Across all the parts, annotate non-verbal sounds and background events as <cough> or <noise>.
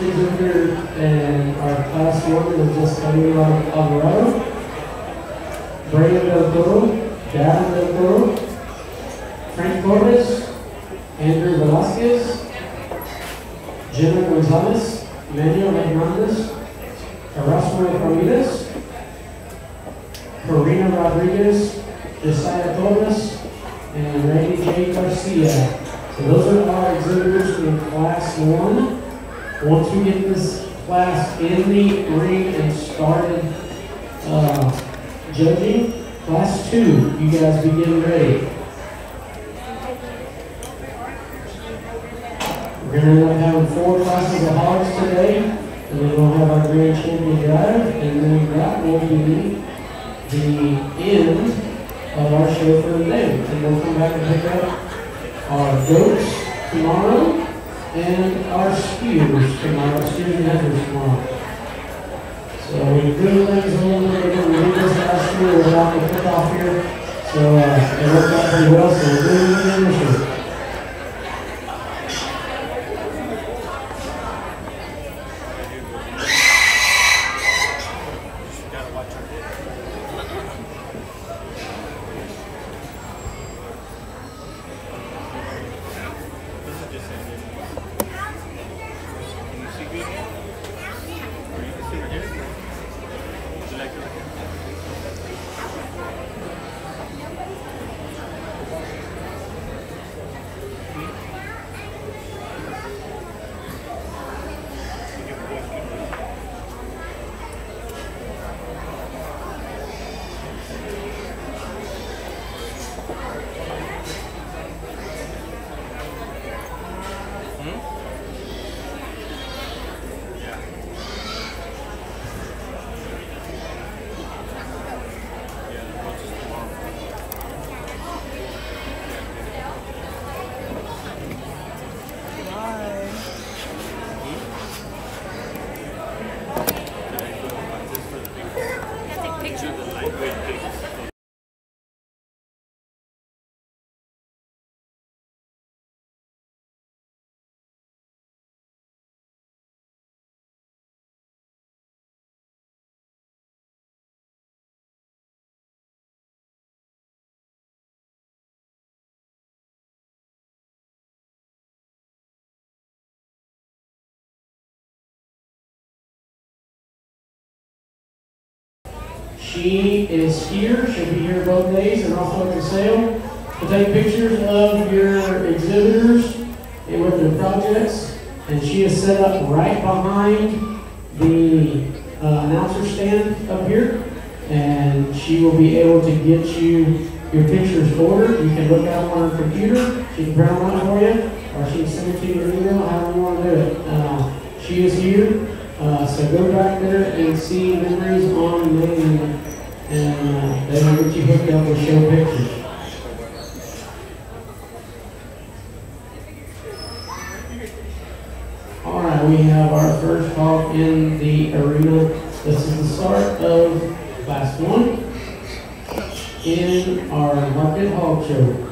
first exhibitor in our class one is just Camilo Alvarado. Brian Del Toro, Darren Del Toro, Frank Torres, Andrew Velasquez, Jenna Gonzalez, Manuel Hernandez, Erasmo Ramirez, Karina Rodriguez, Josiah Torres, and Randy J. Garcia. So those are our exhibitors in class one. Once we get this class in She is here. She'll be here both days and also at the sale to take pictures of your exhibitors and with their projects. And she is set up right behind the uh, announcer stand up here. And she will be able to get you your pictures ordered. You can look at them on her computer. She can print them out for you. Or she can send it to you in email, however you want to do it. Uh, she is here. Uh, so go back there and see memories on Main, and uh, get you hooked up with show pictures. All right, we have our first hog in the arena. This is the start of class one in our market hog show.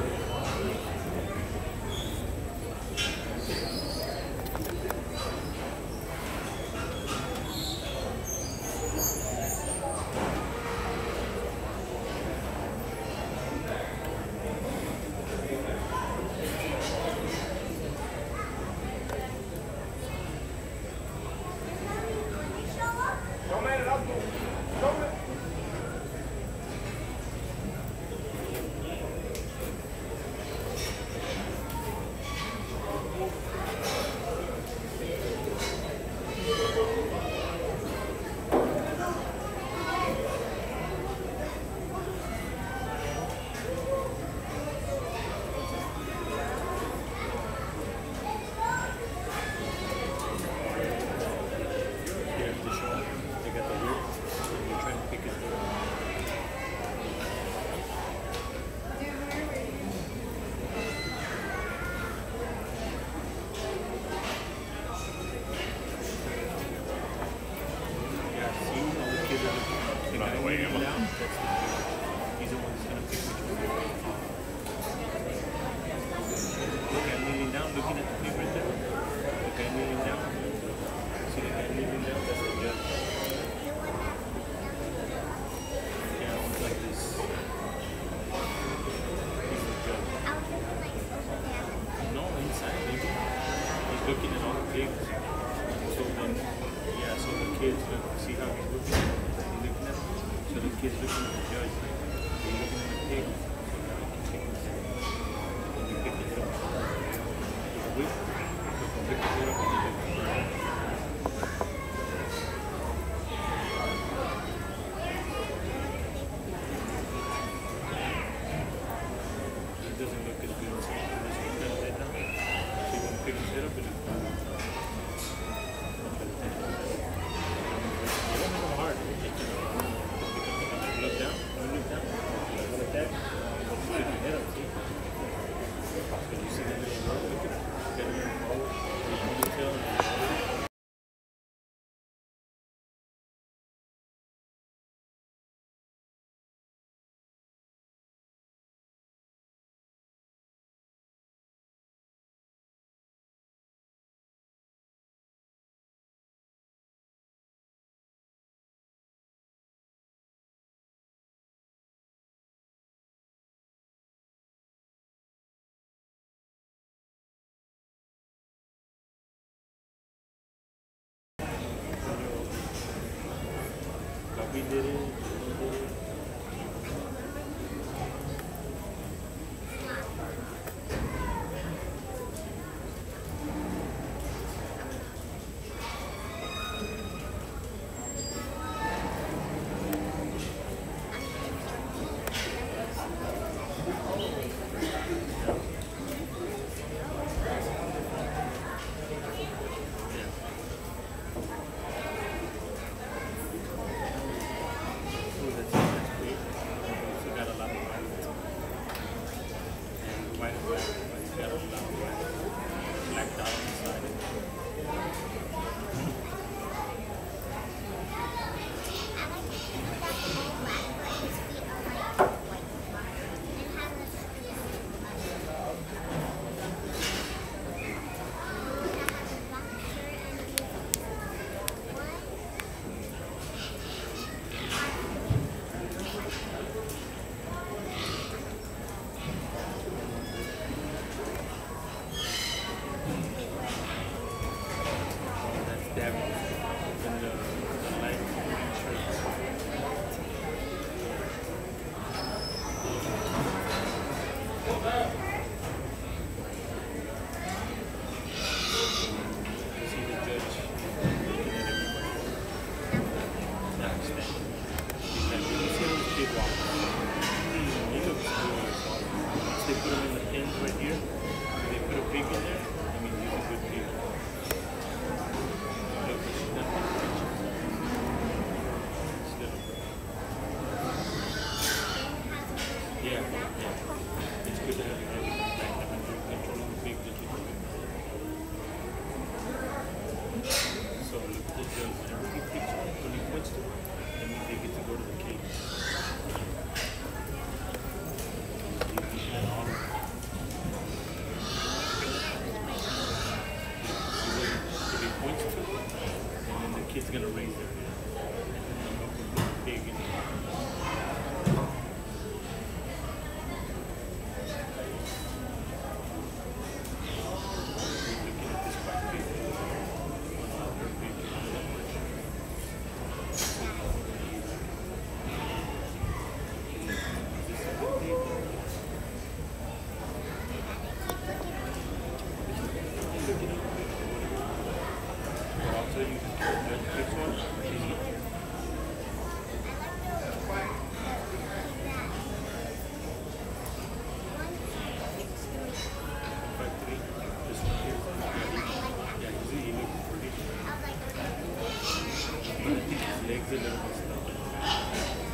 legte den Osten.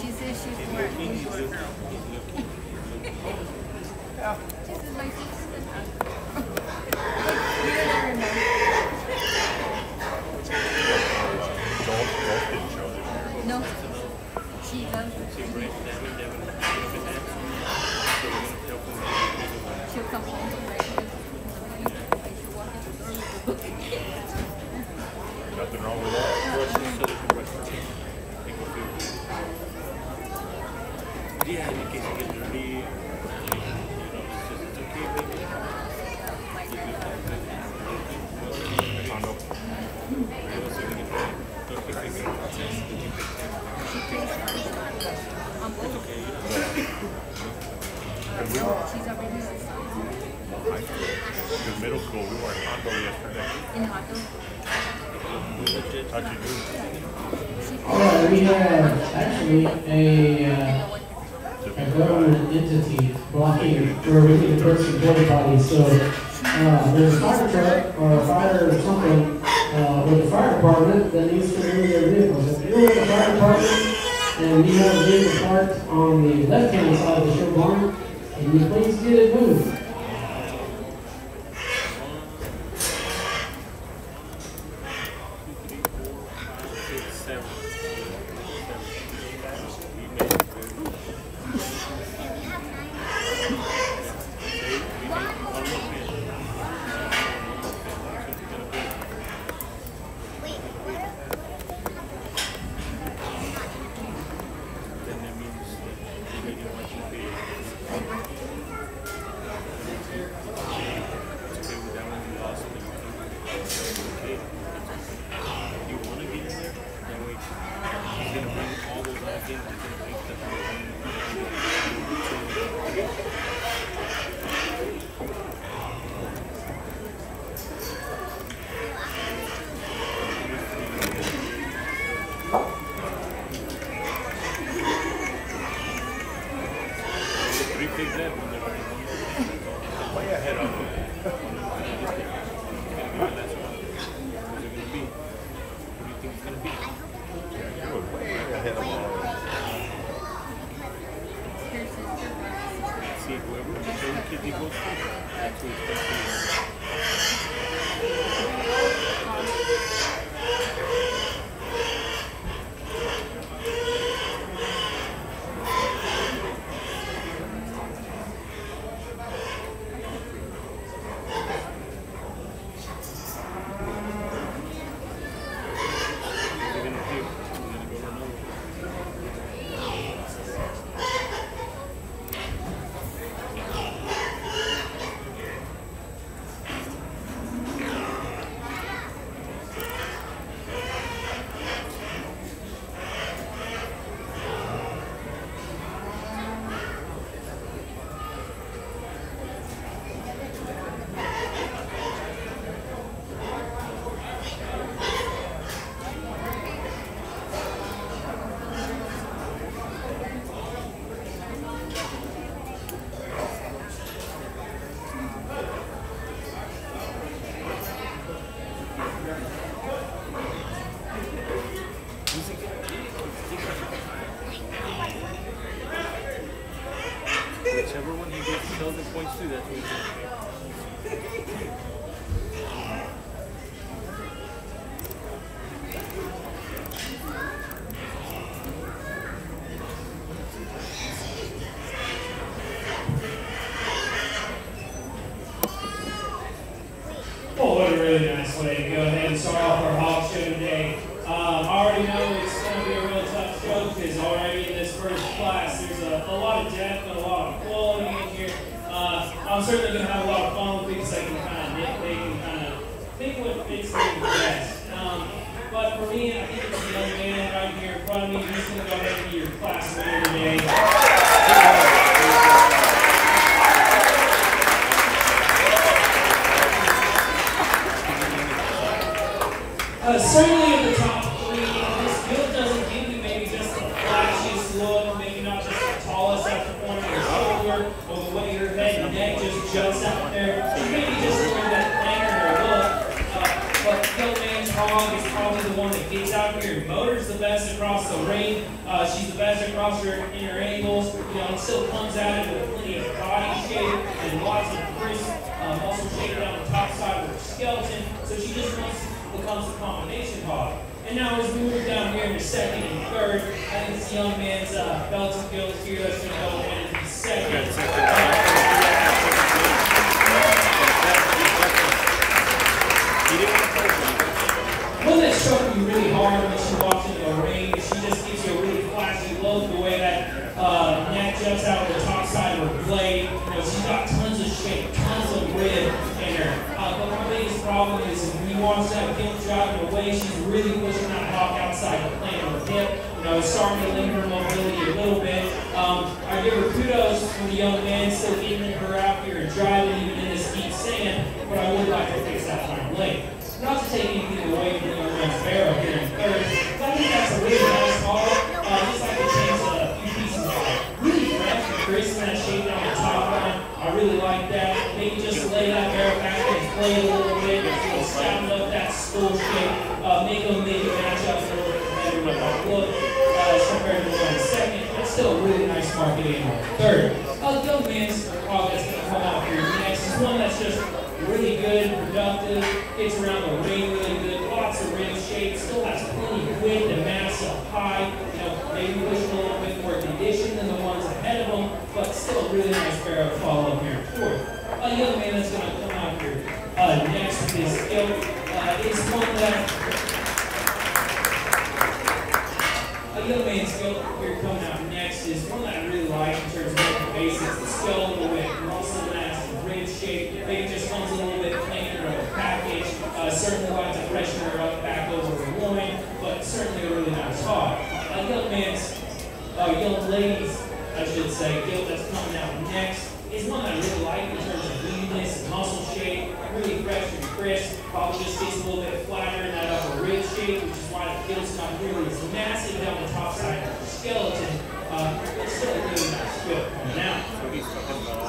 She says she's for it. She's my <laughs> sister. <laughs> skill uh, is one that a young man's skill here coming out next is one that I really like in terms of the basics, the skeletal width, muscle mass, and rib shape. It just comes a little bit plainer of a package. Uh, certainly like to freshen up back over the loin, but certainly a really nice hog. A young man's, uh, young ladies, I should say, gilt that's coming out next is one that I really like in terms of leanness and muscle shape, really fresh crisp. Probably just gets a little bit flatter in that upper rib shape, which is why the field's not nearly as massive down the top side of the skeleton. Uh, it's still a really nice coming out.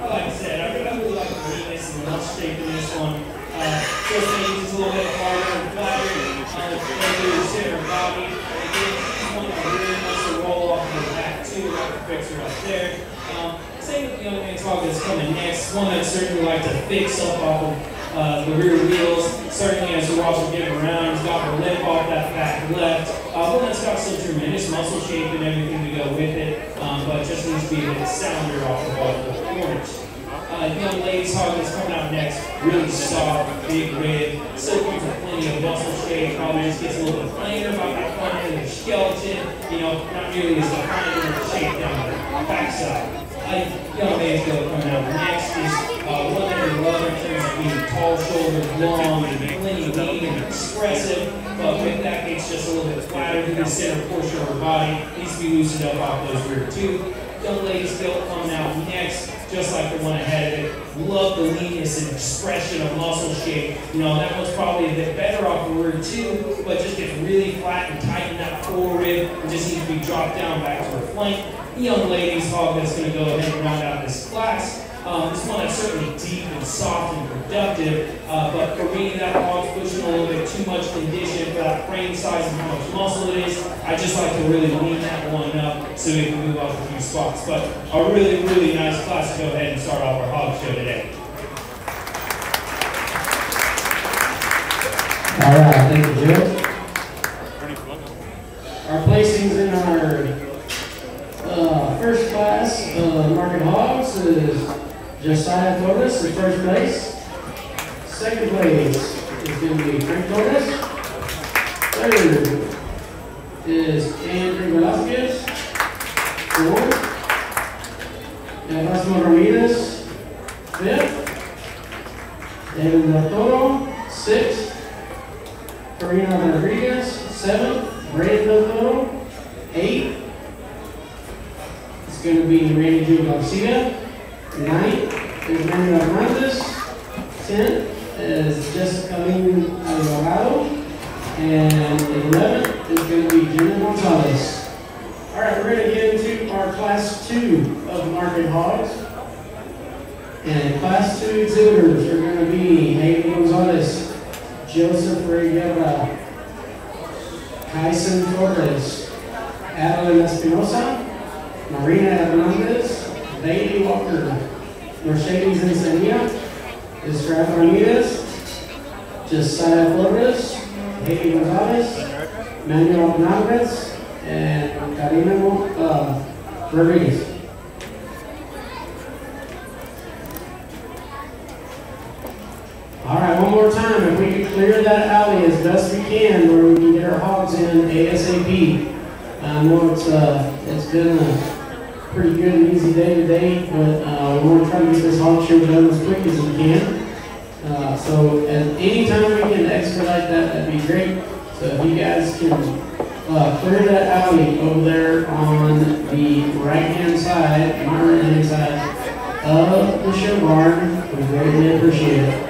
Like I said, I really, like the leanness and the shape in this one. Uh, just maybe it's a little bit harder and flatter. Uh, maybe the center body. Again, this one that really wants to roll off the back too, like the fixer up there. Um, same with the young man's hog that's coming next. One that certainly like to fix up off of uh, the rear wheels. Certainly as walls are getting around, he's got the lip off that back left. Uh, one that's got some tremendous muscle shape and everything to go with it, um, but just needs to be a bit sounder off of all the corners. Uh, young ladies hog that's coming out next, really soft, big rib, still comes with plenty of muscle shape, probably just gets a little bit plainer about that front end of the skeleton, you know, not nearly as defined in the shape down the backside. Uh, young ladies go coming out next is uh, one that we love in terms of being tall shouldered, long, and plenty lean and expressive, but with that gets just a little bit flatter through the center portion of her body, needs to be loosened up off those rear two. Young ladies gilt coming out next, just like the one ahead of it. Love the leanness and expression of muscle shape. You know, that one's probably a bit better off the rear two, but just gets really flat and tight in that fore rib and just needs to be dropped down back to her flank. Young ladies hog that's going to go ahead and round out this class Um, this one is certainly deep and soft and productive, uh, but for me, that hog's pushing a little bit too much condition for that frame size and how much muscle it is. I just like to really lean that one up so we can move up a few spots. But a really, really nice class to go ahead and start off our hog show today. All right, thank you, Joe. Pretty fun. Our placings in our uh, first class, uh, Market Hogs, is Josiah Torres in first place. Second place is going to be Frank Torres. Third is Andrew Velasquez. Fourth, Erasmo Ramirez. Fifth, David Del Toro. Sixth, Karina Rodriguez, seventh, Brandon Del Toro, eight. It's gonna be Randy Ju Garcia. Ninth is Manuel Hernandez. Tenth is Jessica Lynn Alvarado. And eleventh is gonna be Jenna Gonzalez. All right, we're gonna get into our class two of market hogs. And class two exhibitors are gonna be Hayden Gonzalez, Joseph Ray Reguera, Tyson Torres, Adeline Espinosa, Marina Hernandez, Bailey Walker, Mercedes Encenia, Israel Ramirez, Josiah Flores, Haley Gonzalez, Manuel Hernandez, and Karina uh, Rodriguez. All right, one more time, if we could clear that alley as best we can, where we can get our hogs in ASAP. I know it's, uh, it's been a pretty good and easy day today, but, uh, we want to try to get this hog show done as quick as we can. Uh, so at any time we can expedite that, that'd be great. So if you guys can, uh, clear that alley over there on the right-hand side, my right-hand side of the show barn, we greatly appreciate it.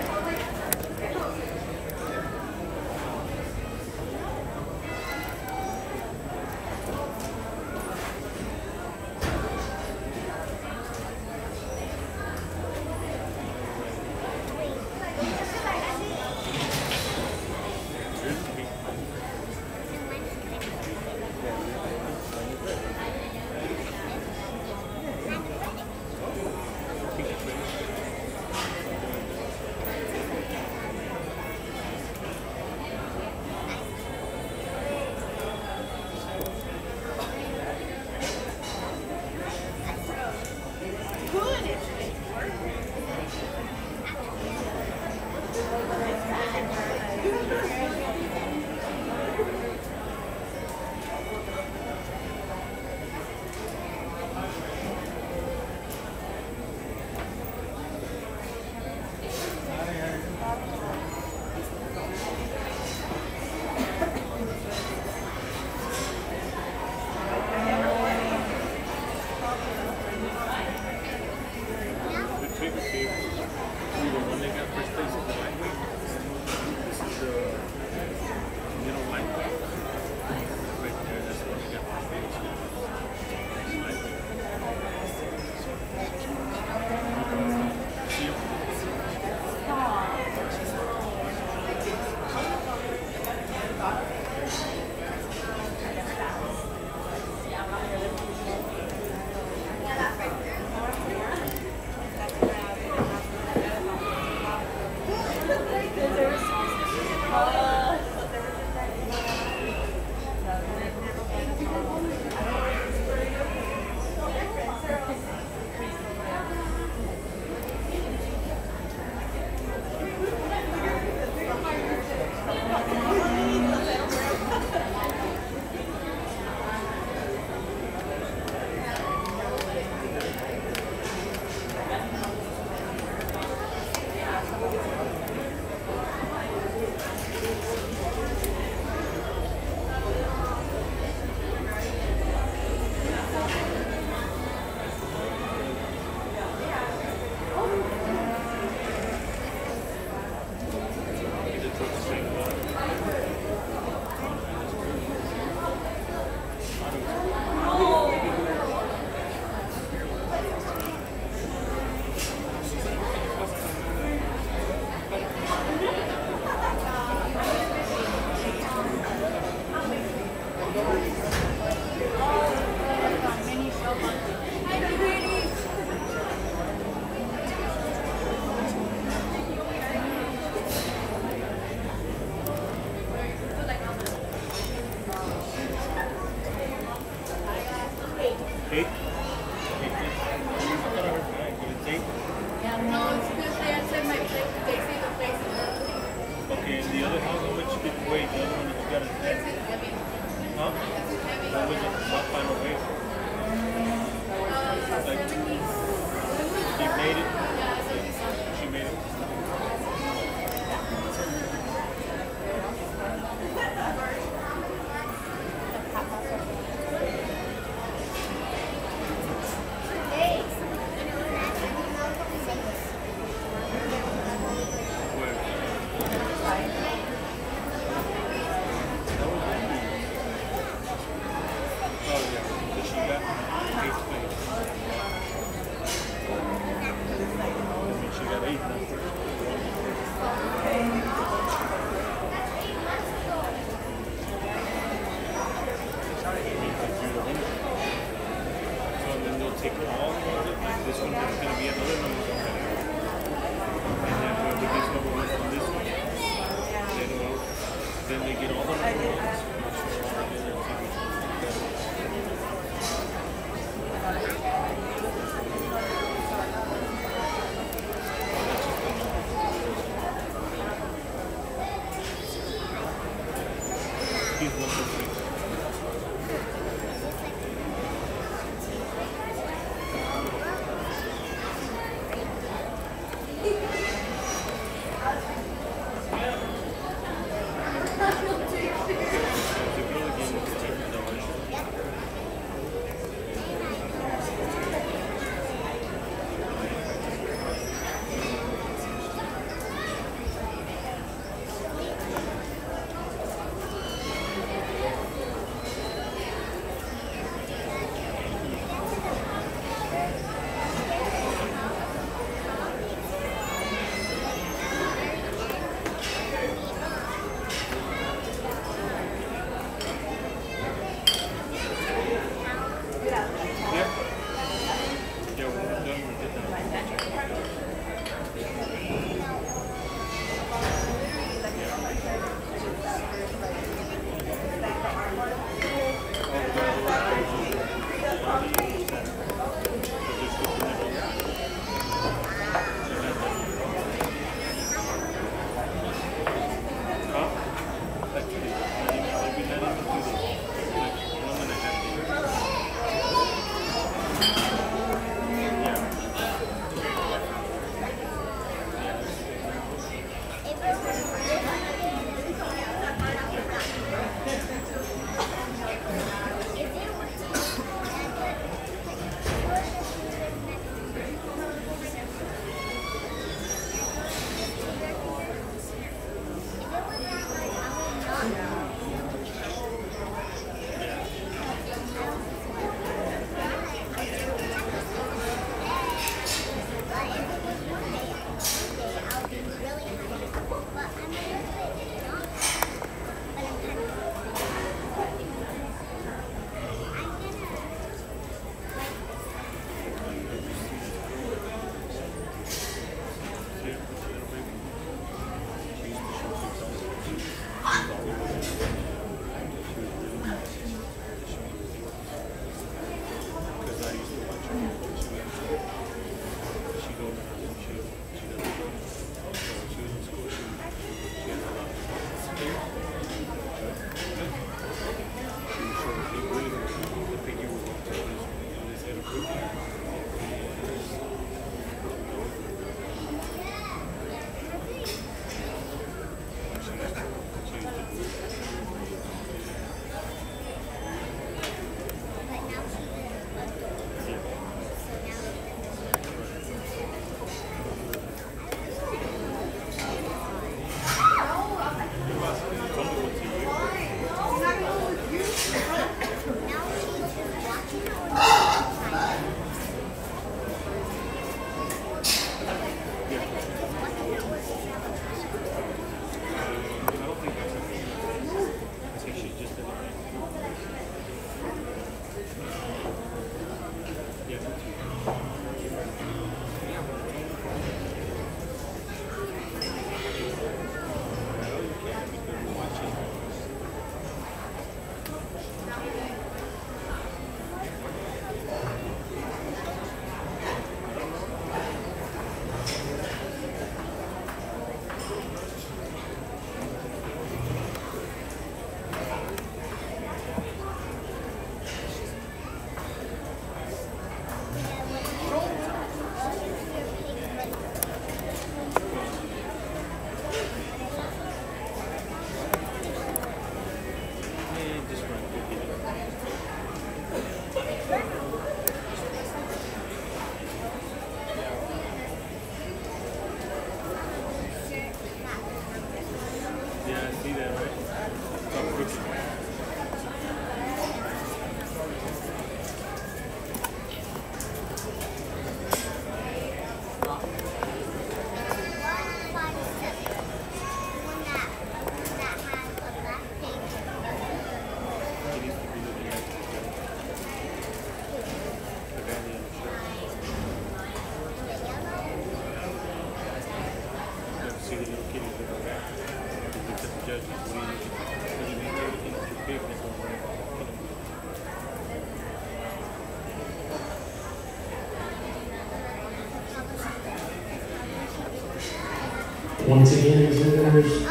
Once again, exhibitors,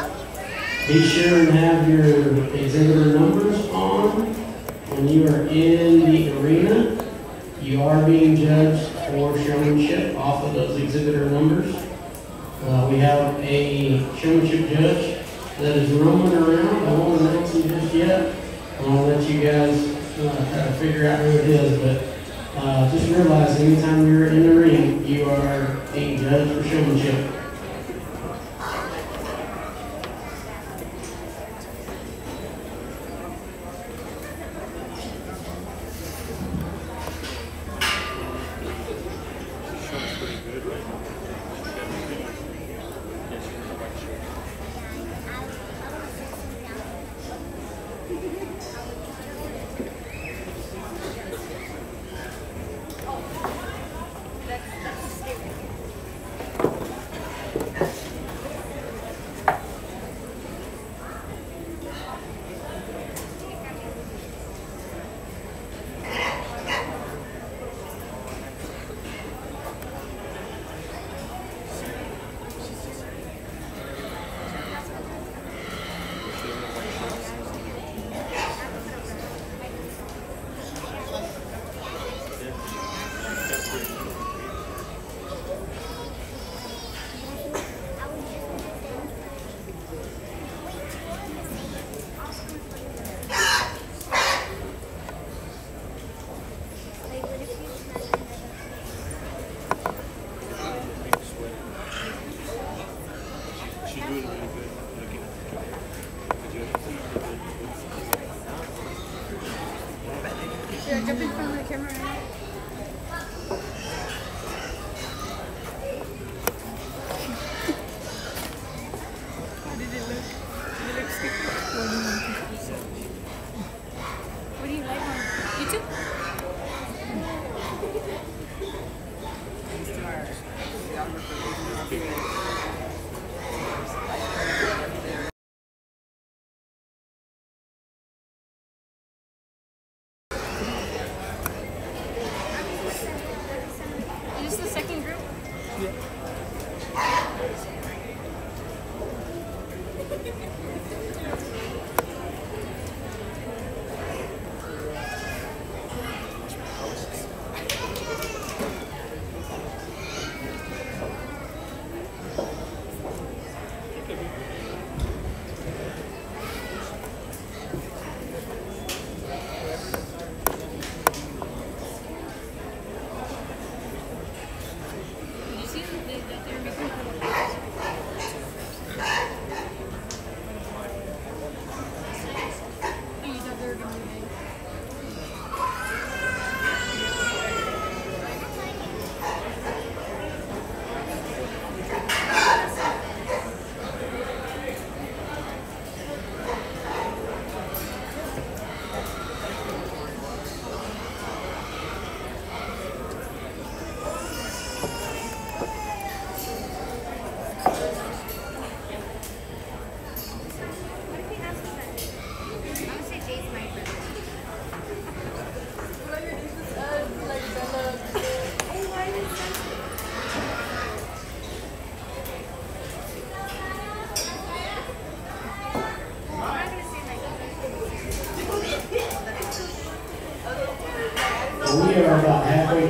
be sure and have your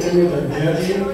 continue the you.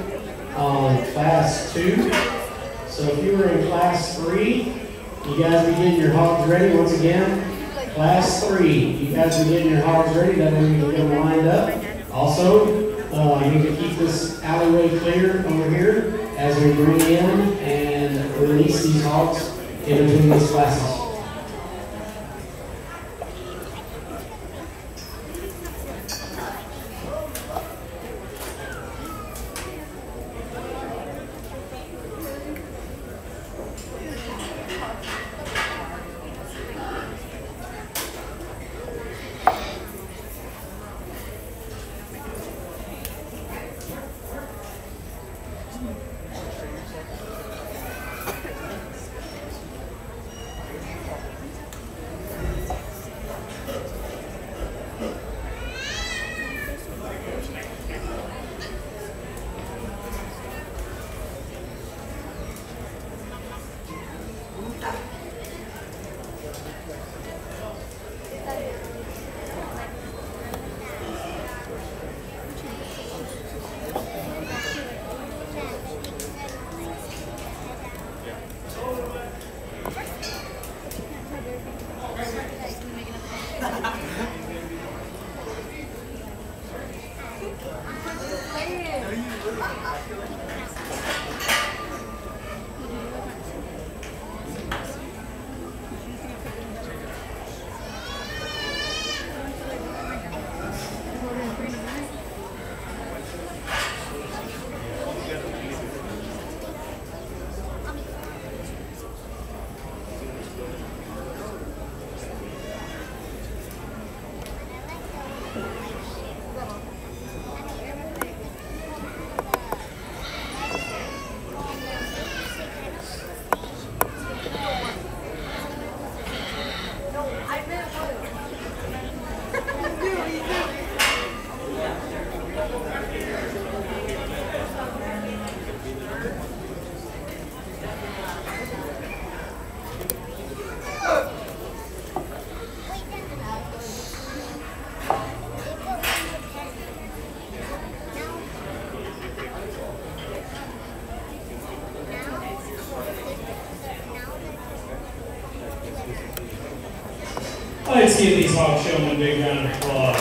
Give these Hawk Showmen a big round of applause.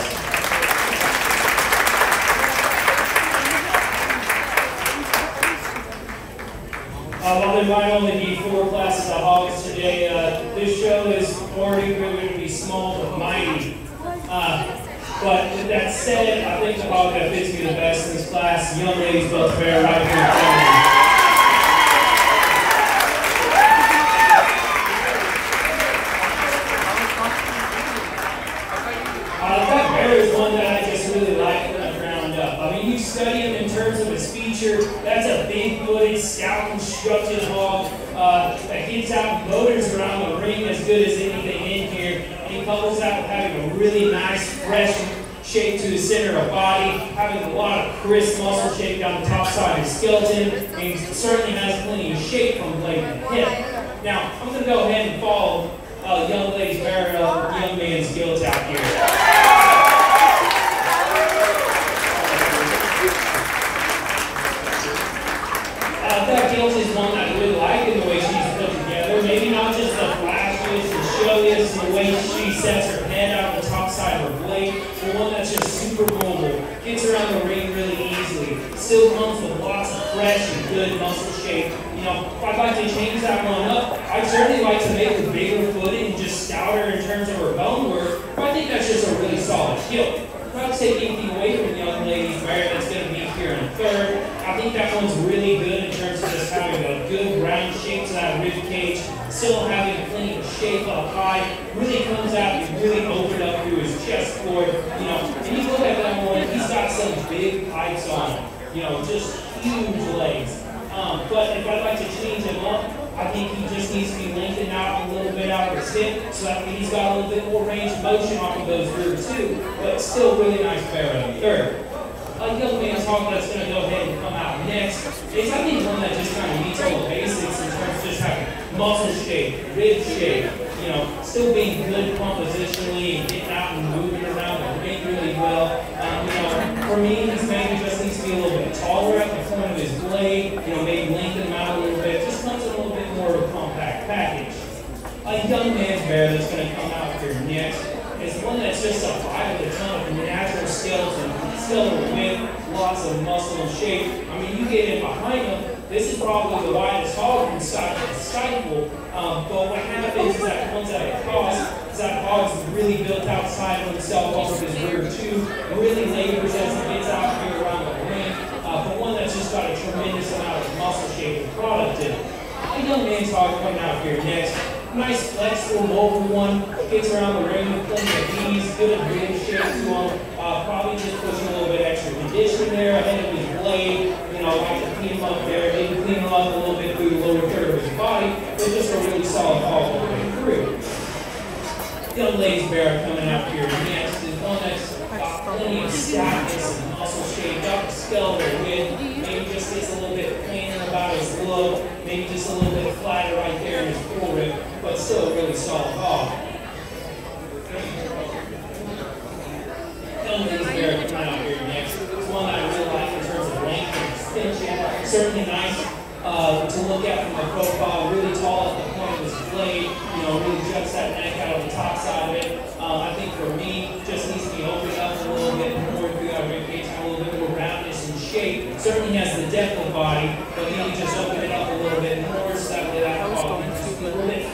Uh, while there might only be four classes of Hogs today, uh, this show is already going to be small but mighty. Uh, but with that said, I think the hog that fits me the best in this class, young ladies both fair right here in front of me. Uh, that barrow is one that I just really like from the ground up. I mean, you study him in terms of his feature. That's a big-footed, scout-constructed hog uh, that gets out and motors around the ring as good as anything in here. And he couplles that with having a really nice, fresh shape to the center of body, having a lot of shape down the top side of his skeleton, and certainly has plenty of shape from blade to hip. His so that he's got a little bit more range of motion off of those rear too, but still really nice on third. A young man's hawk that's going to go ahead and come out next is I think one that just kind of meets all the basics in terms of just having muscle shape, rib shape, you know, still being good compositionally and getting out and moving around the ring really well. Um, you know, for me, he's maybe just needs to be a little bit taller at the point of his blade, you know, maybe lengthen him out a little bit. Just comes in a little bit more of a compact package. A young man's barrow that's going to come out here next is one that's just of a ton of natural skeleton, skeletal width, lots of muscle and shape. I mean, you get in behind them, this is probably the widest hog inside the stifle. Um, but what happens is that comes at a cost is that hog's really built outside of himself off of his rear tube, really labors as he gets out here around the ring. Uh, but one that's just got a tremendous amount of muscle shape and product in it. A young man's hog coming out here next. Nice flexible mobile one, gets around the ring with plenty of ease, good rib shape to. Uh, probably just pushing a little bit extra condition there. Ahead of his blade. You know, like to clean him up there, maybe clean him up a little bit through the lower third of his body, but just a really solid hog all the way through. Young lady's barrow coming out here next. Is one that's got plenty of stoutness and muscle shape, the skeletal width, maybe just gets a little bit cleaner about his look, maybe just a little bit flatter right there in his forehead, but still a really solid. Young lady's barrow coming out here next is one I really like in terms of length and extension. Certainly nice uh, to look at from the profile, really tall at the point of his blade, you know, really juts that neck out on the top side of it. Um, I think for me, just needs to be opened up a little bit more rib cage, have a little bit more roundness and shape shape. Certainly has the depth of body, but maybe just open it up a little bit more so that way that uh, it's a little bit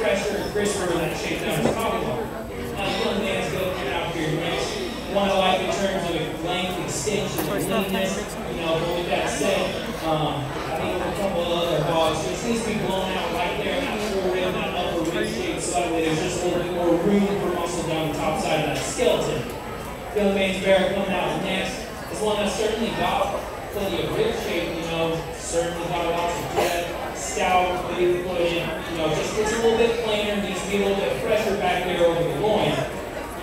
and crisper in that shape that I was talking about. Now, young man's going out here next. One like in terms of length, extension, leanness. You know, but with that said, um, I think a couple of other hogs, just needs to be blown out right there in that forearm, that upper rib shape, so that way there's just a little bit more room for muscle down the top side of that skeleton. Young man's barrow coming out next. This one that's certainly got plenty of rib shape, you know, certainly got lots of depth, stout, you know, just gets a little bit plainer, needs to be a little bit fresher back there over the loin.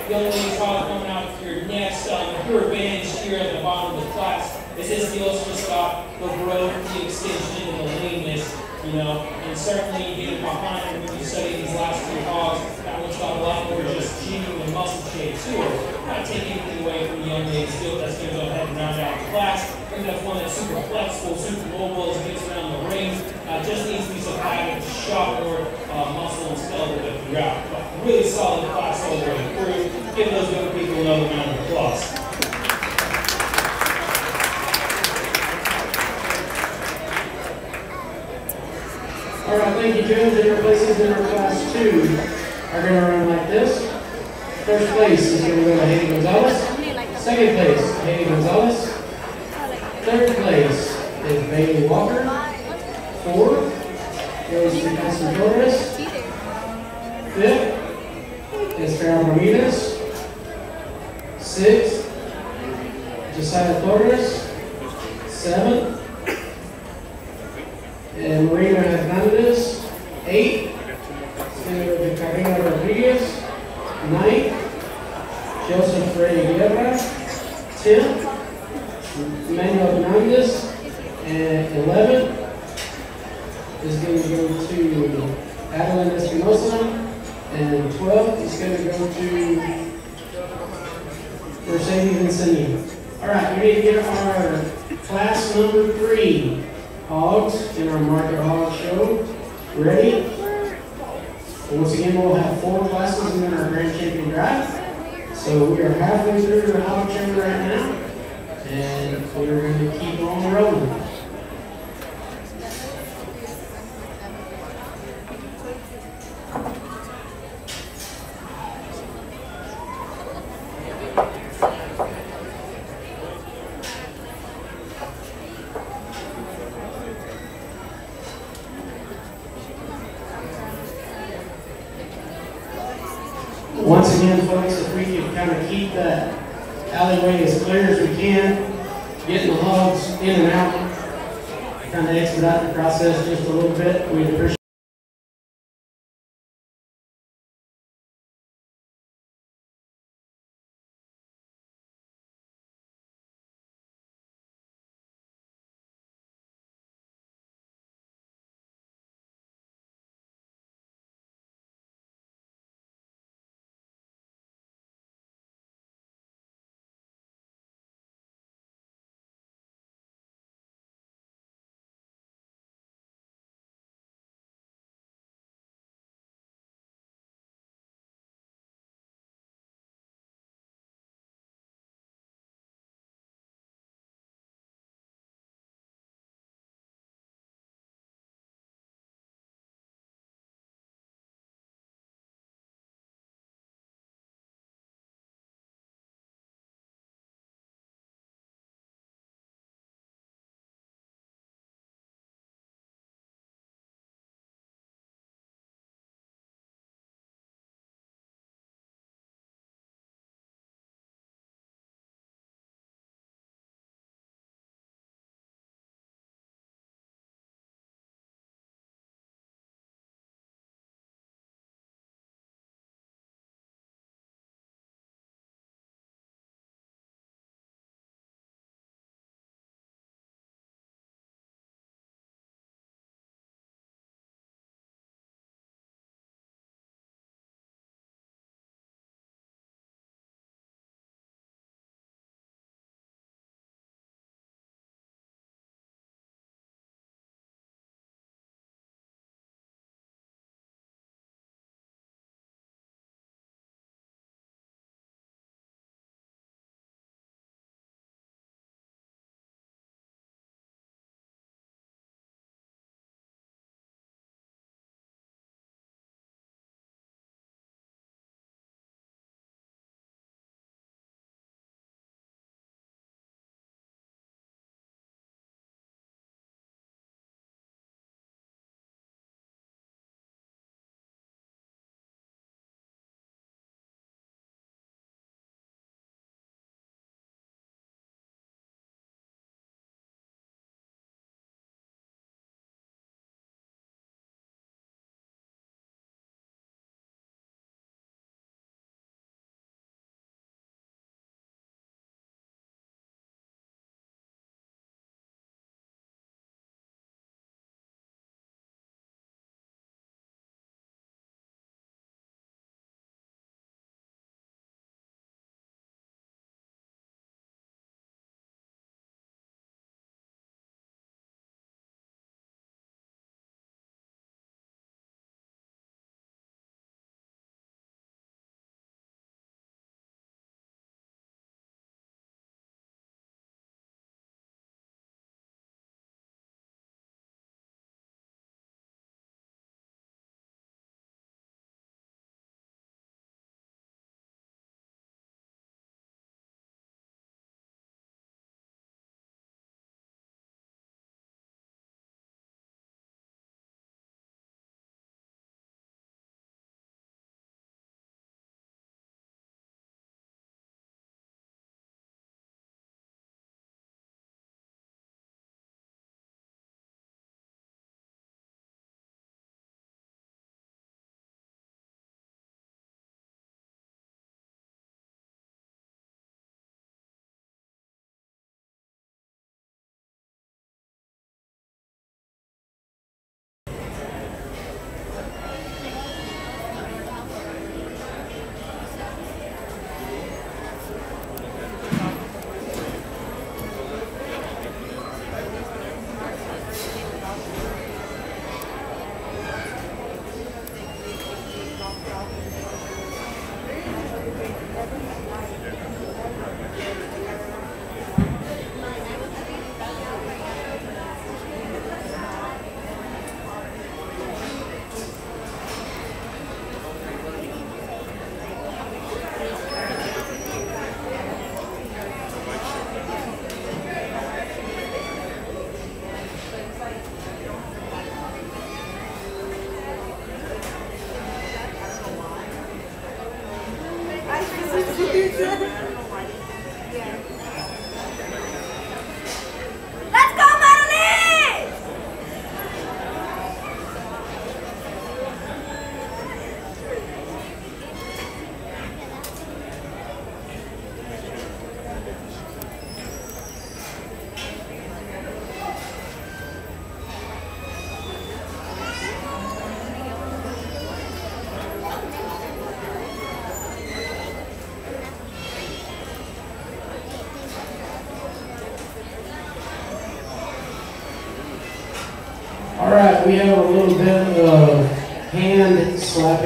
The young lady's hog coming out here next, um, pure advantage here at the bottom of the class is this deal's just got the growth, the extension, and the leanness, you know, and certainly getting behind when you study these last two hogs, that one's got a lot more just genuine muscle shape to it. Not taking anything away from the young lady's skill, that's gonna go ahead and round out the class. I think that's one that's super flexible, super mobile as it gets around the ring. Uh, just needs to be supplied with shot more uh, muscle and skeleton throughout. But really solid class the way through. Give those young people another round of applause. All right, thank you, Judge. Your places in our class two are gonna run like this. First place is gonna go to Haley Gonzalez. Second place, Haley Gonzalez. Third place is Bailey Walker. Fourth goes to Cassie Torres. Fifth is Farrell Ramirez. Sixth, Josiah Torres. Seventh, and Marina Hernandez. Eight, is going to Karina Rodriguez. Ninth, Joseph Ray Guerra. Tenth, Manuel Hernandez. And eleventh is going to go to Adeline Espinosa. And 12 is going to go to Mercedes Vincini. All right, we need to get our class number three hogs in our market hog show ready. Once again, we'll have four classes in our grand champion drive. So we are halfway through the hog show right now. And we're going to keep on rolling.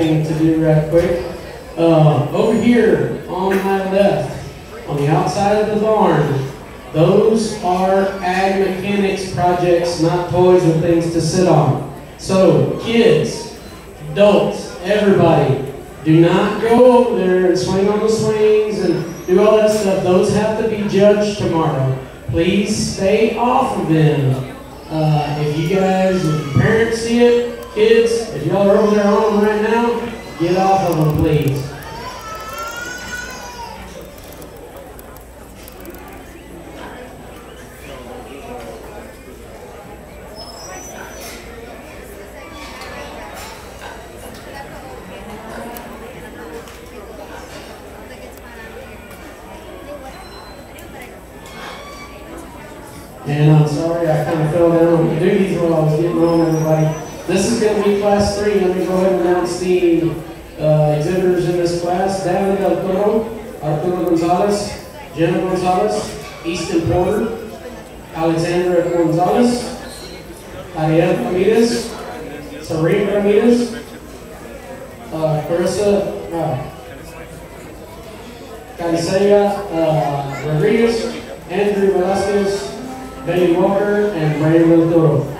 Slapping to do right quick. Uh, over here on my left, on the outside of the barn, those are ag mechanics projects, not toys or things to sit on. So, kids, adults, everybody, do not go over there and swing on the swings and do all that stuff. Those have to be judged tomorrow. Please stay off of them. Uh, if you guys, if your parents see it, kids, if y'all are over there them right now, get off of them, please. And I'm sorry, I kind of fell down on the duties while I was getting on everybody. This is going to be class Let me go ahead and announce the uh, exhibitors in this class. David Toro, Arturo Gonzalez, Jenna Gonzalez, Easton Porter, Alexandra Gonzalez, Ariel Ramirez, Serene Ramirez, uh, Carissa uh, Cariceya uh, Rodriguez, Andrew Velasquez, Benny Walker, and Brandon Del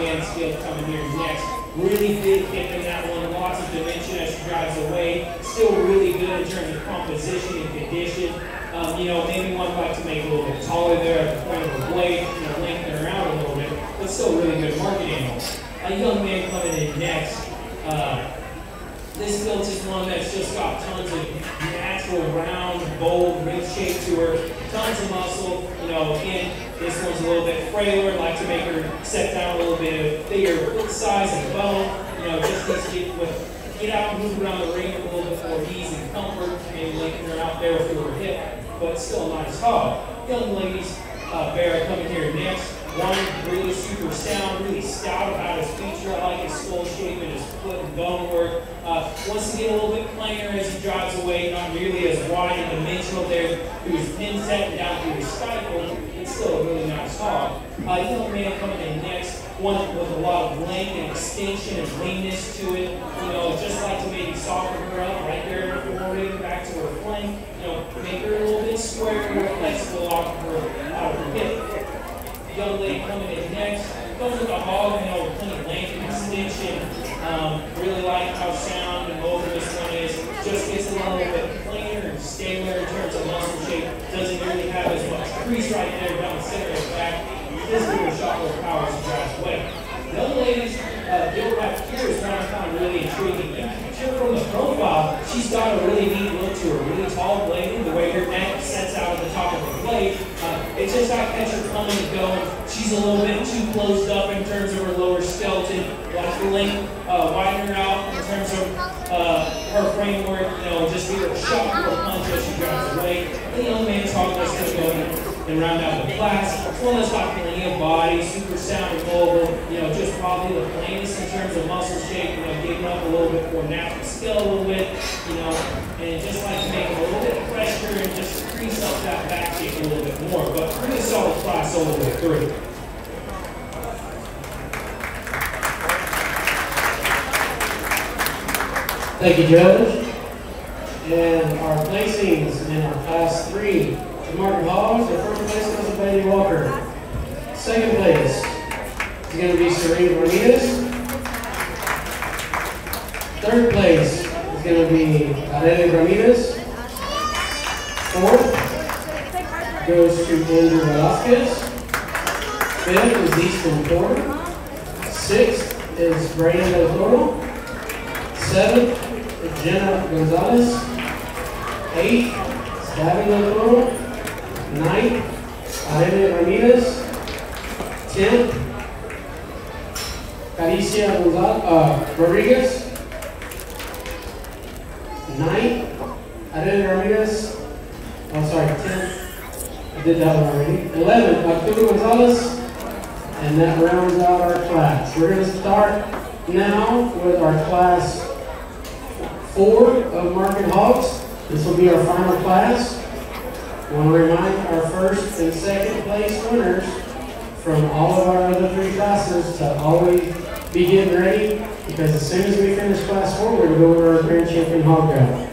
about field coming here next. Really big hip in that one, lots of dimension as she drives away. Still really good in terms of composition and condition. Um, you know, maybe one like to make a little bit taller there at the point of her blade, you know, lengthen out a little bit, but still really good market animal. A young man coming in next. Uh, this build is one that's just got tons of natural, round, bold, rib shape to her, tons of muscle. You know, again, this one's a little bit frailer, like to make her set down a little bit of bigger foot size and bone. You know, just to get with get out and move around the ring a little bit more ease and comfort, maybe linking her out there through her hip, but still a nice hog. Young ladies, uh, barrow coming here next. One really super sound, really stout about his feature. I like his skull shape and his foot and bone work. Uh, wants to get a little bit plainer as he drives away, not nearly as wide and dimensional there through his pin set and down through his stifle. It's still a really nice hog. Uh, young man coming in next one with a lot of length and extension and leanness to it. You know, just like to maybe soften her up right there in her forehead, back to her flank. You know, make her a little bit square, more flexible off of her, out of her hip. Young lady coming in next. Comes with a hog, you know, plenty of length and extension. Um, really like how sound and mobile this one is. Just gets a little bit plainer and staler in terms of muscle shape. Doesn't really have as much crease right there down the center of the back this shot with power as drives away. The other ladies, uh, right here is I found really intriguing. From the profile, she's got a really neat look to her, really tall blade, the way her neck sets out at the top of her blade. Uh, it's just I catch her coming and going. She's a little bit too closed up in terms of her lower skeleton. Like the length, uh, widen her out in terms of uh, her framework, you know, just give her a shot or punch as she drives away. The young man's hog that's going to go and round out the class. It's one that's got plenty of body, super sound and mobile, you know, just probably the plainest in terms of muscle shape, you know, giving up a little bit for natural skill a little bit, you know, and just like to make a little bit of pressure and just crease up that back shape a little bit more. But pretty solid class all the way through. Thank you, Judge. And our placings in our class three Market Hogs, our first place goes to Betty Walker. Second place is going to be Serena Ramirez. Third place is going to be Arely Ramirez. Fourth goes to Andrew Velasquez. Fifth is Easton Porter. Sixth is Brandon Del Toro. Seventh is Jenna Gonzalez. Eighth is Davin Del Toro. Ninth, Arely Ramirez. 10, Caricia Gonzalez, uh, Rodriguez. Ninth, Arely Ramirez. I'm sorry, tenth. I did that one already. Eleventh, Arturo Gonzalez. And that rounds out our class. We're going to start now with our class four of Market Hogs. This will be our final class. I want to remind our first and second place winners from all of our other three classes to always be getting ready because as soon as we finish class four, we're going to go to our grand champion hog drive.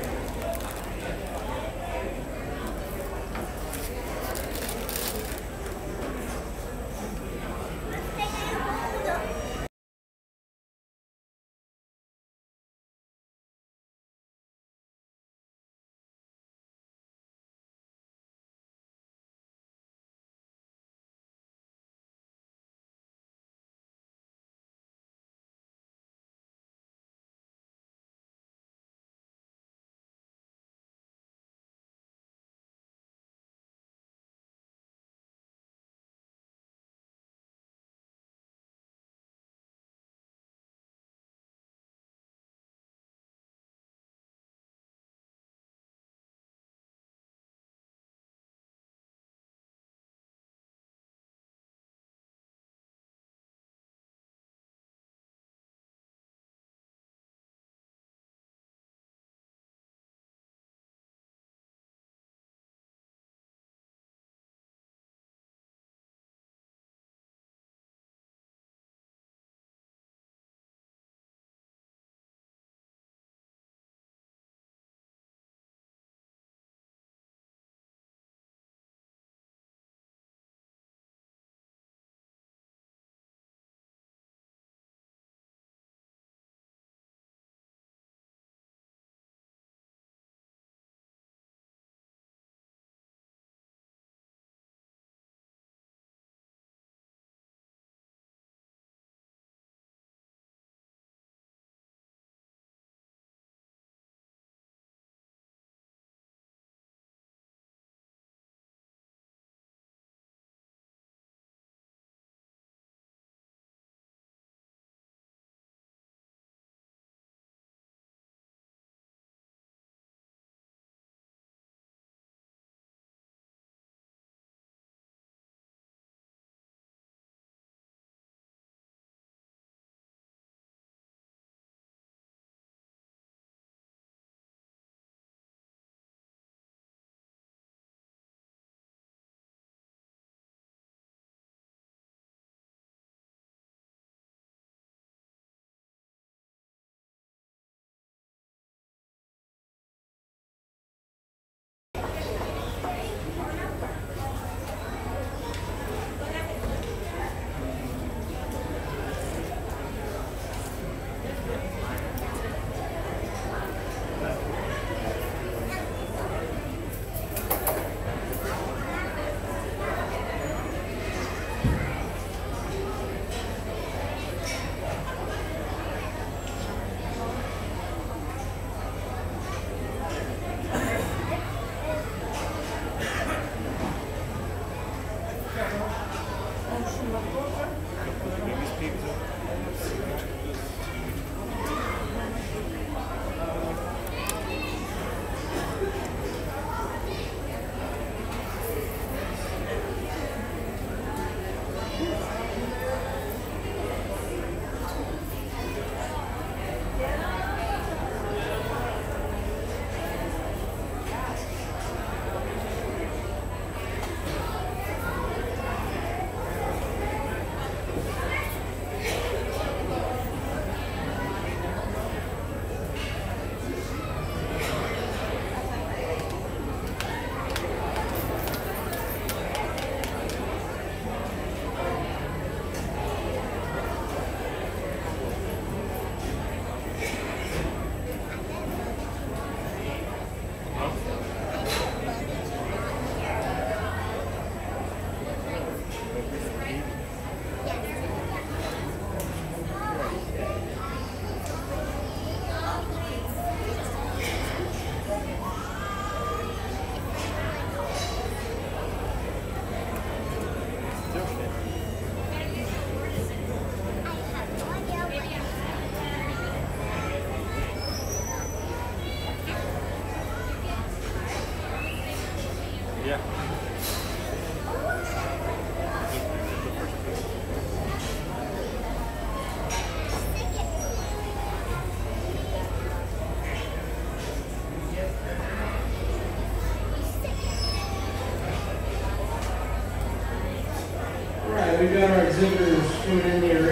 we got our exhibitors coming in here.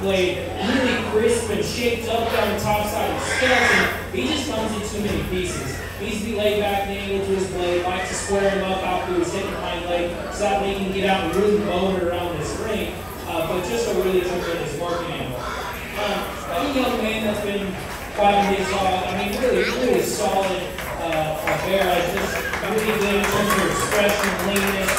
Blade, really crisp and shaped up down the top side of the skeleton. He just comes in too many pieces. Needs to be laid back and angled to his blade, likes to square him up out through his hip and hind leg, so that way he can get out and really bone around this ring. Uh, but just a really tremendous working angle. Um, any young man that's been fighting his, uh, I mean, really, really solid uh, barrow. I just really good in terms of expression, leanness.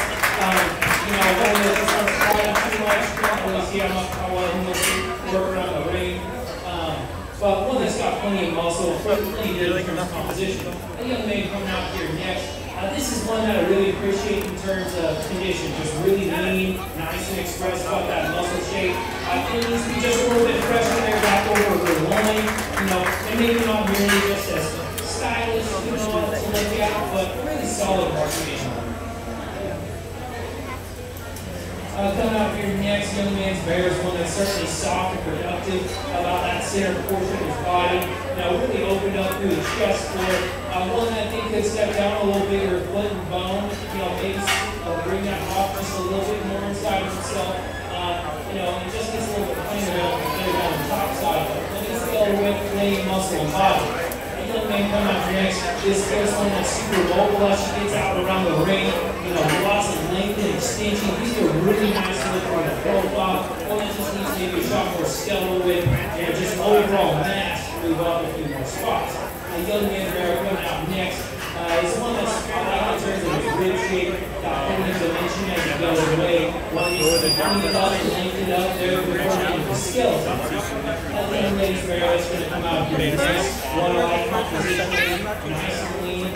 Um, you know, one that just starts fighting too much. Don't how well he will work around the ring. Um, but one that's got plenty of muscle, plenty of in terms composition. A young man coming out here next. Uh, this is one that I really appreciate in terms of condition. Just really lean, nice and expressed about that muscle shape. Uh, it needs to be just a little bit fresh in there back over the line. You know, and maybe not merely just as stylish, you know, to look at, but really solid marketing. Uh, coming out here next, young man's barrow is one that's certainly soft and productive about that center portion of his body. Now, really opened up through the chest flare. Uh, one that I think could step down a little bit or flint and bone, you know, maybe uh, bring that off just a little bit more inside of himself. Uh, you know, it just gets a little bit cleaner down, cleaner down the top side. But it's still with plenty muscle and body. Young man coming out next, this first one that's super mobile as she gets out around the ring. You know, lots of length and extension. These are really nice to look on the profile. One that just needs maybe a shot more skeletal with, and just overall mass move up a few more spots. A young man there coming out next uh, is one that's like in terms of rib shape, got of dimension as he goes away. One be cleaned up and lengthened up there before into the skeleton. That young lady's barrow that's going to come out here next. One like composition, nice and lean,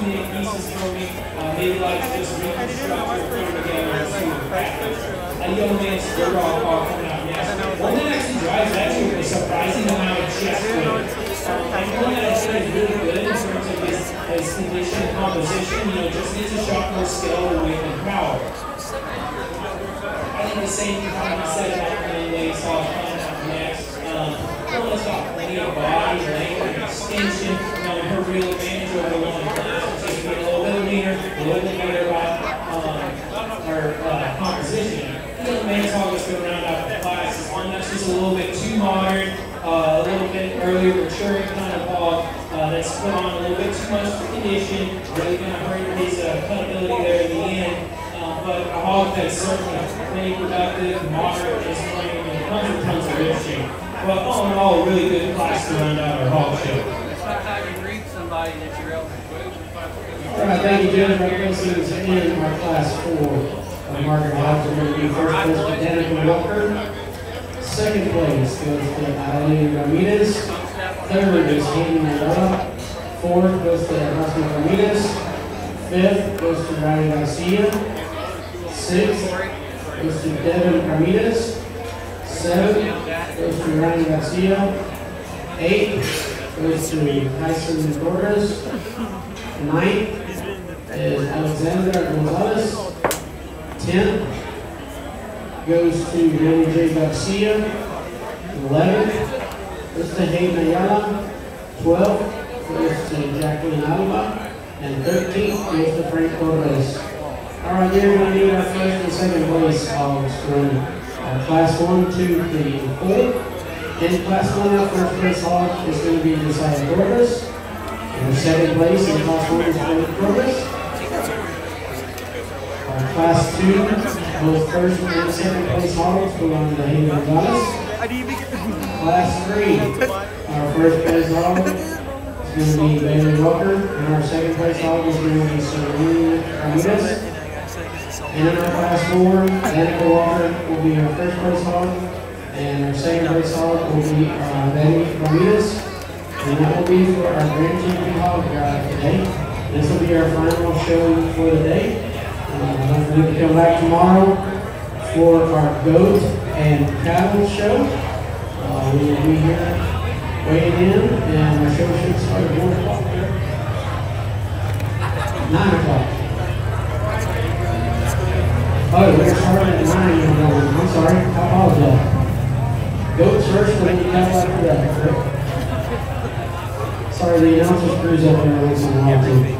too many pieces for me. Uh, maybe like to just reconstruct what happens. A young man's car coming out next. One that actually drives actually a surprising amount of chest weight. And one that I think is really good in terms of his, his condition and composition, you know, just needs a shot more skill, weight, and power. I think the same can be said about the ladies off next. Um, Carla's got plenty of body, length, extension. You know, her real advantage over the in class is just being a little bit leaner, a little bit leaner by um, her uh, composition. And then the main hog that's going to round out the class is one that's just a little bit too modern, uh, a little bit earlier maturing kind of hog uh, that's put on a little bit too much for condition, really going to hurt his uh, cutability there in the end. Uh, but a hog that's certainly plenty productive, moderate, is playing and tons and tons of rib shape. But all in all, a really good class to round out our hog show. How you read somebody that you're to All right, thank you, Judge. Recognitions in our class four. Uh, Market Hogs are going to be first place to Danica Walker. Second place goes to Adeline Ramirez. Third is Hayden Ayala. Fourth goes to Erasmo Ramirez. Fifth goes to Ryan Garcia. Sixth goes to Devin Ramirez. Seventh goes to Ryan Garcia. Eight goes to Tyson Torres. Ninth is Alexandra Gonzalez. Ten goes to Danny J. Garcia. Eleventh goes to Hayden. Twelfth goes to Jacqueline Alba. And thirteen goes to Frank Torres. All right, we need our first and second place hogs from uh, class one, two, three, and four. In class one, our first place hog is going to be Josiah Torres. And second place in class one is Frank Torres. Uh, Class two, both first and second place hogs belong to Hayden Gonzalez. Class three, our first place hog is going to be Bailey Walker, and our second place hog is going to be Serene Ramirez. And in our class four, Danica Walker will be our first place hog, and our second place hog will be uh, Ramirez. And that will be for our Grand Champion Hog Drive today. This will be our final show for the day. Uh, don't forget to come back tomorrow for our goat and cattle show. Uh, we will be here weighing in, and our show should start at one o'clock. Nine o'clock. Oh, we're starting at nine, you know, I'm sorry, I apologize. Goats first, and then you cattle after that? Sorry, the announcer screws up every once in a while too.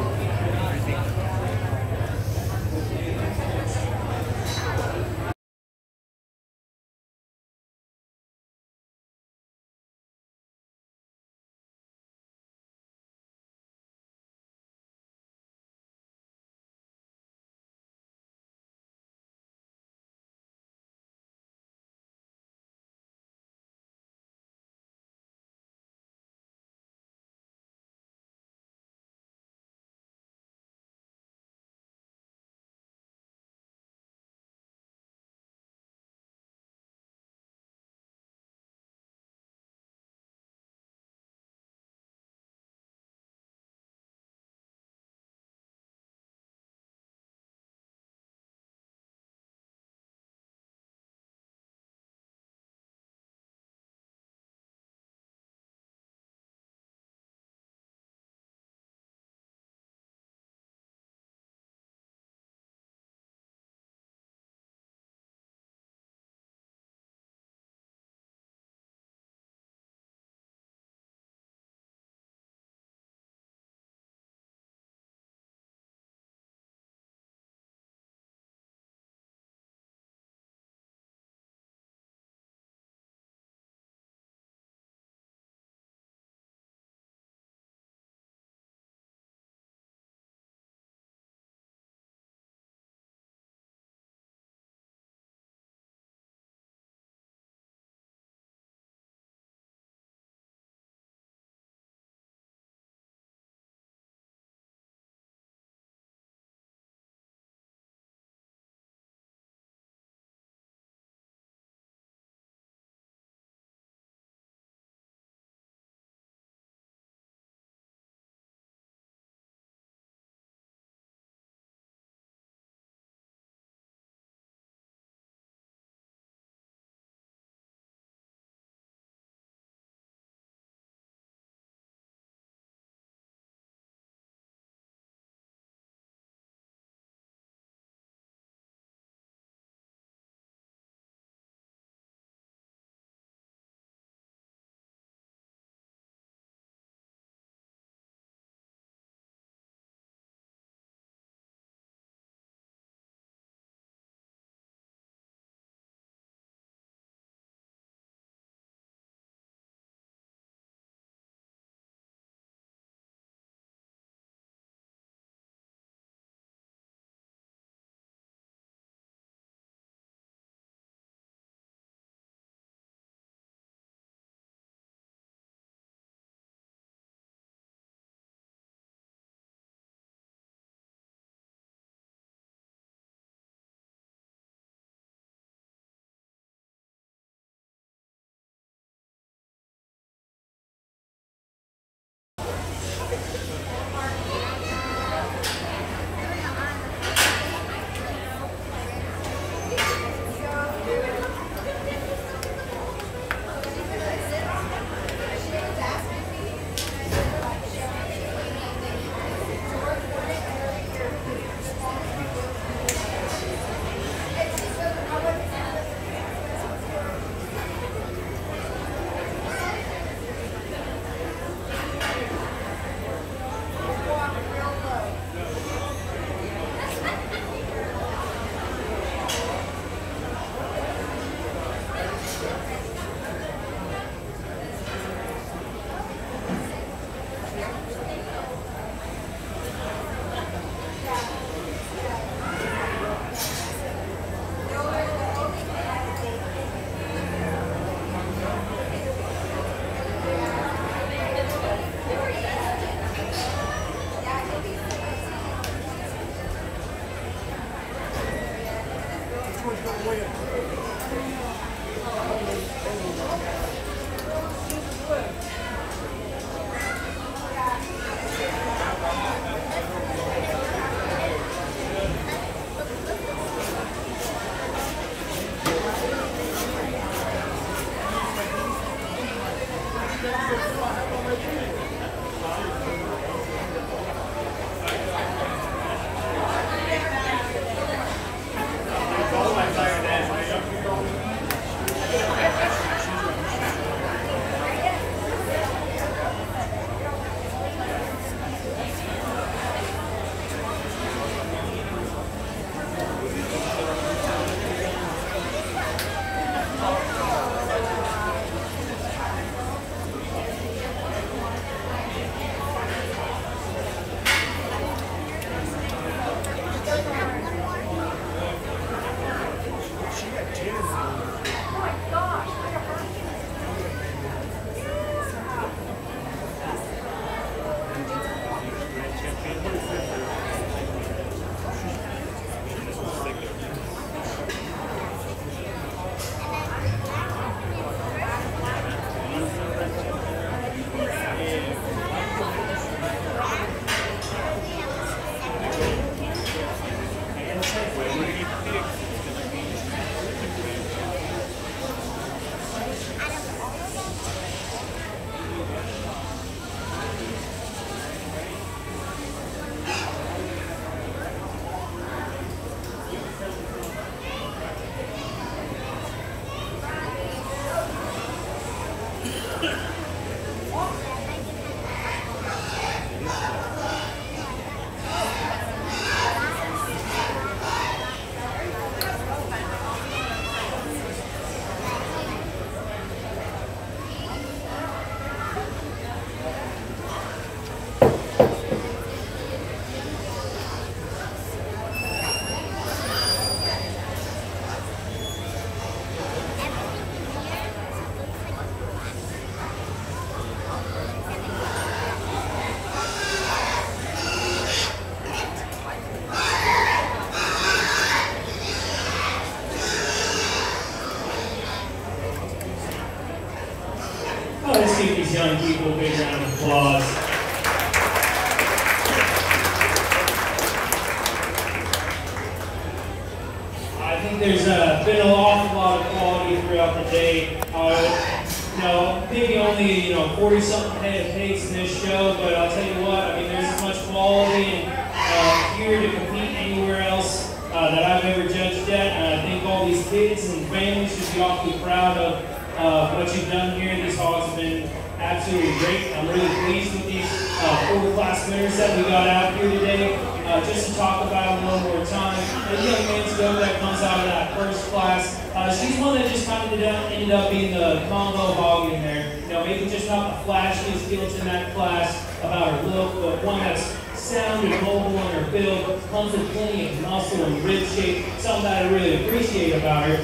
Shape, something that I really appreciate about her.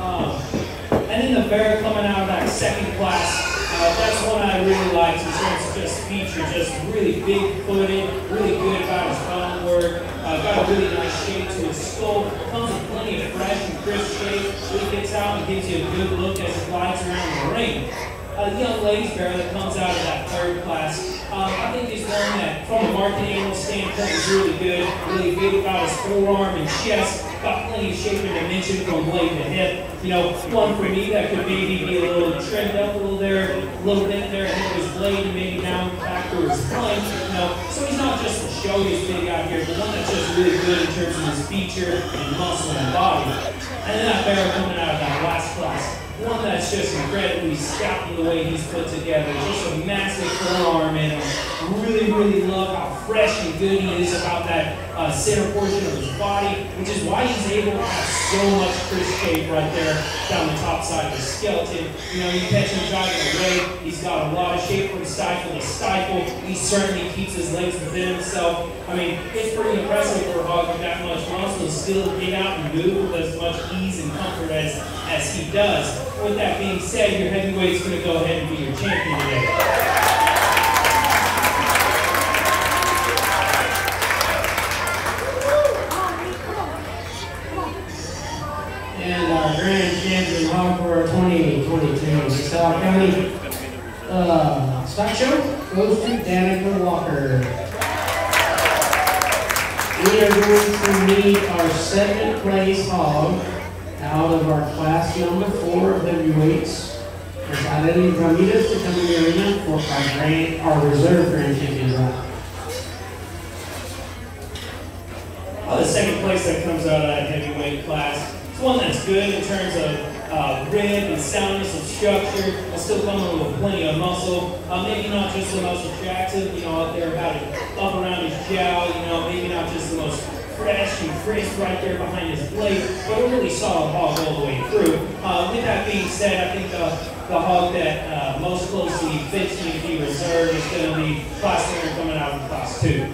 Um, and then the barrow coming out of that second class, uh, that's one I really liked in terms of just feature, just really big footed, really good about his bone work, uh, got a really nice shape to his skull, comes with plenty of fresh and crisp shape, really gets out and gives you a good look as it glides around the ring. Uh, young ladies barrow that comes out of that third class, um, I think is one that, from a marketing angle standpoint, is really good, really good about his forearm and chest, got plenty of shape and dimension from blade to hip. You know, one for me that could maybe be a little trimmed up a little there, a little bit there, and his blade maybe down back to his punch. You know, not just a showy big out here, but one that's just really good in terms of his feature and muscle and body. And then that barrow coming out of that last class. One that's just incredibly stout in the way he's put together. Just a massive forearm him. Really, really love how fresh and good he is about that uh, center portion of his body, which is why he's able to have so much crisp shape right there down the top side of his skeleton. You know, you catch him driving away, he's got a lot of shape from stifle to stifle. He certainly keeps his legs within himself. I mean, it's pretty impressive for a hog with that much muscle to still get out and move with as much ease and comfort as, as he does. With that being said, your heavyweight's going to go ahead and be your champion today. Our grand champion our 2022 South County uh, stock show goes to Danica Walker. We are going to meet our second place hog out of our class number four of heavyweights. Eileen Ramirez to come in the arena for our grand, our reserve grand champion round. Uh, the second place that comes out of that heavyweight class is one that's good in terms of uh, rib and soundness and structure, but still coming with plenty of muscle. Uh, maybe not just the most attractive, you know, out there about it up around his jowl, you know, maybe not just the most fresh and crisp right there behind his blade, but a really solid hog all the way through. Uh, with that being said, I think the, the hog that uh, most closely fits me to be reserved is going to be class winner coming out in class two.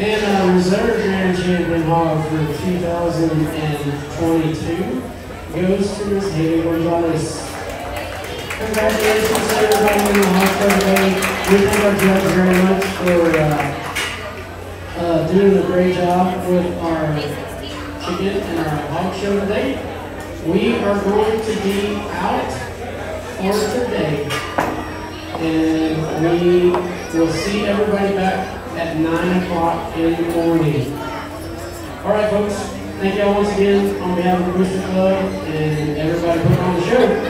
And uh, reserve grand champion hog for 2022 goes to Ms. Haley Gonzalez. Congratulations to everybody in the today. We thank our judge very much for uh, uh, doing a great job with our chicken and our hog show today. We are going to be out for today. And we will see everybody back at 9 o'clock in the morning. All right, folks. Thank y'all once again on behalf of the Booster Club and everybody putting on the show.